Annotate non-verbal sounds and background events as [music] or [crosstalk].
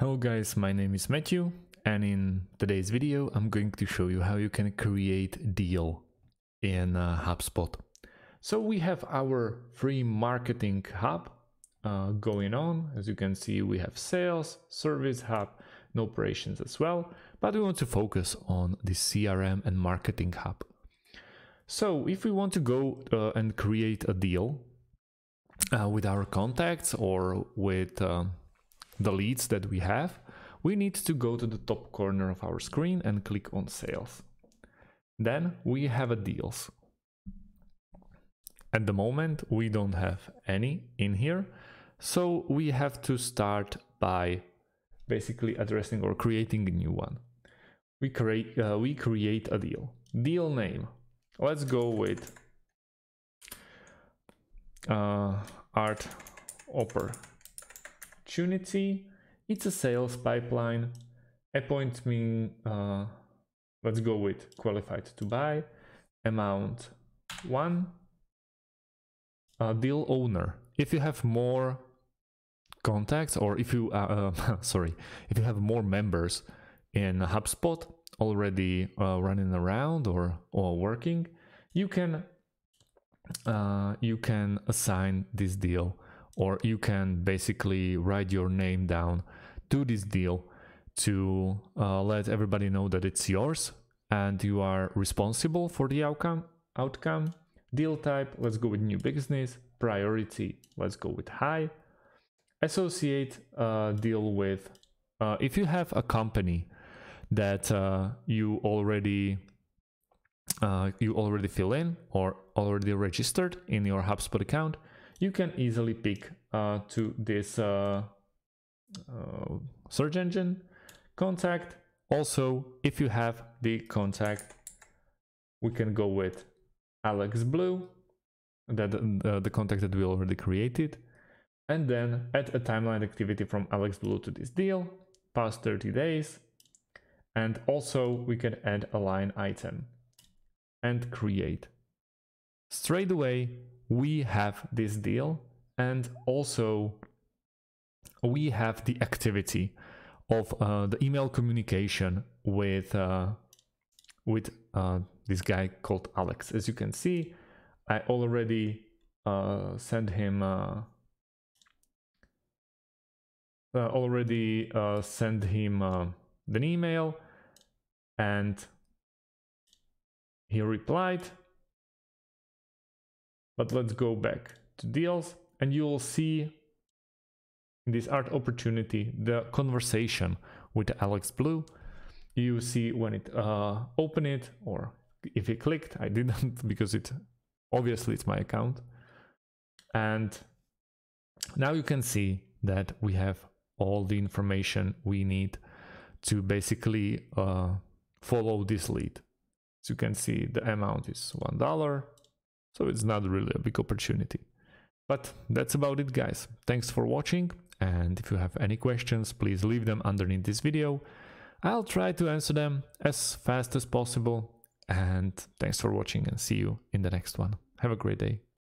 Hello guys, my name is Matthew and in today's video I'm going to show you how you can create a deal in uh, HubSpot. So we have our free marketing hub uh, going on. As you can see we have sales, service hub, and operations as well, but we want to focus on the CRM and marketing hub. So if we want to go uh, and create a deal uh, with our contacts or with um, the leads that we have, we need to go to the top corner of our screen and click on sales. Then we have a deals. At the moment, we don't have any in here. So we have to start by basically addressing or creating a new one. We create, uh, we create a deal. Deal name. Let's go with uh, art opera opportunity. It's a sales pipeline. Appointment, uh, let's go with qualified to buy. Amount one. Uh, deal owner. If you have more contacts or if you, uh, uh, [laughs] sorry, if you have more members in HubSpot already uh, running around or, or working, you can uh, you can assign this deal or you can basically write your name down to this deal to uh, let everybody know that it's yours and you are responsible for the outcome outcome. Deal type let's go with new business. Priority let's go with high. Associate uh, deal with uh, if you have a company that uh, you already uh, you already fill in or already registered in your HubSpot account you can easily pick uh, to this uh, uh, search engine contact. Also, if you have the contact, we can go with Alex Blue, that the contact that we already created, and then add a timeline activity from Alex Blue to this deal, past 30 days, and also we can add a line item and create. Straight away, we have this deal and also we have the activity of uh, the email communication with uh, with uh, this guy called Alex. As you can see, I already uh, sent him uh, uh, already sent him an email and he replied but let's go back to deals and you'll see in this art opportunity the conversation with Alex Blue. You see when it uh, open it or if it clicked, I didn't [laughs] because it obviously it's my account. And now you can see that we have all the information we need to basically uh, follow this lead. As you can see, the amount is $1. So it's not really a big opportunity. But that's about it guys. Thanks for watching and if you have any questions please leave them underneath this video. I'll try to answer them as fast as possible and thanks for watching and see you in the next one. Have a great day.